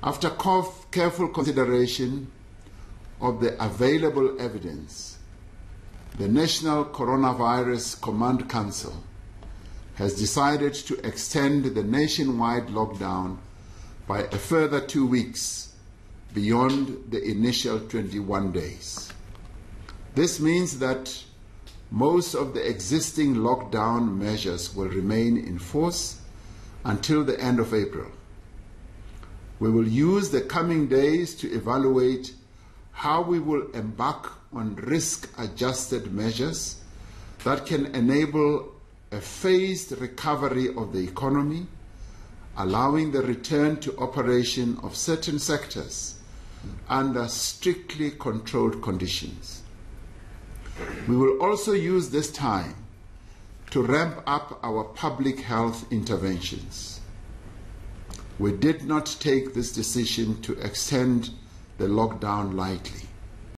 After careful consideration of the available evidence, the National Coronavirus Command Council has decided to extend the nationwide lockdown by a further two weeks beyond the initial 21 days. This means that most of the existing lockdown measures will remain in force until the end of April. We will use the coming days to evaluate how we will embark on risk adjusted measures that can enable a phased recovery of the economy, allowing the return to operation of certain sectors under strictly controlled conditions. We will also use this time to ramp up our public health interventions. We did not take this decision to extend the lockdown lightly.